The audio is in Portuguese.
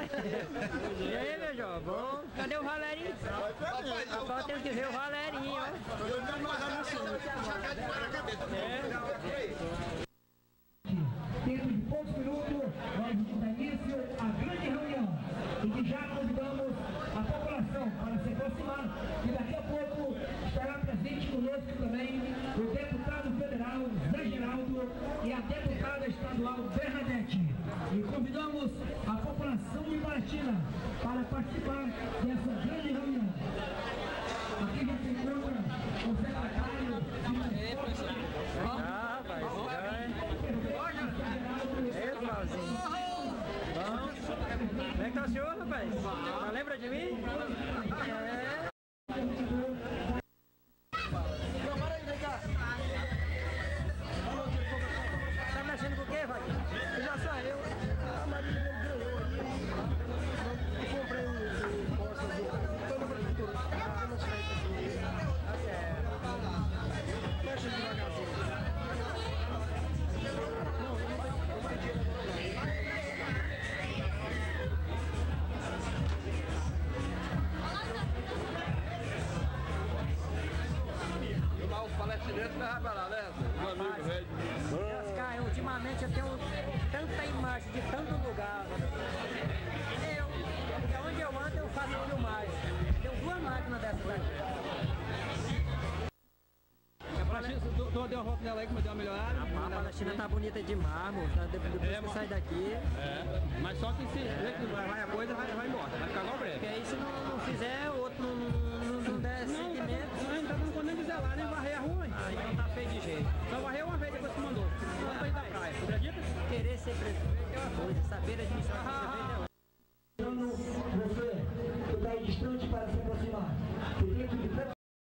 E aí, meu jovem? Bom, cadê o Valerinho? Rapaz, tem que ver o Valerinho, ó. Dentro de poucos minutos, nós vamos dar início à grande reunião. E que já convidamos a população para se aproximar. E daqui a pouco estará presente conosco também o deputado federal Zé Geraldo e a deputada estadual Bernadette. E convidamos a população de Paratina para participar dessa grande reunião. Aqui já se encontra o secretário de Transporte. Ah, rapaz, é. Ei, Pauzinho. Bom. Como é que tá o senhor, rapaz? Ah, lembra de mim? Levam pra lá, né? Meu amigo velho. Cara, ultimamente eu tenho tanta imagem de tanto lugar. Eu, porque onde eu ando eu faço filmagem. Tenho duas máquinas dessas aqui. Tu, tu deu uma volta nela aí que me deu uma melhorada? A Palestina tá bonita de mármore, tá? depois depois É, que sai daqui. É, mas só que se vai a coisa, vai, vai saber administrar